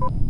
you.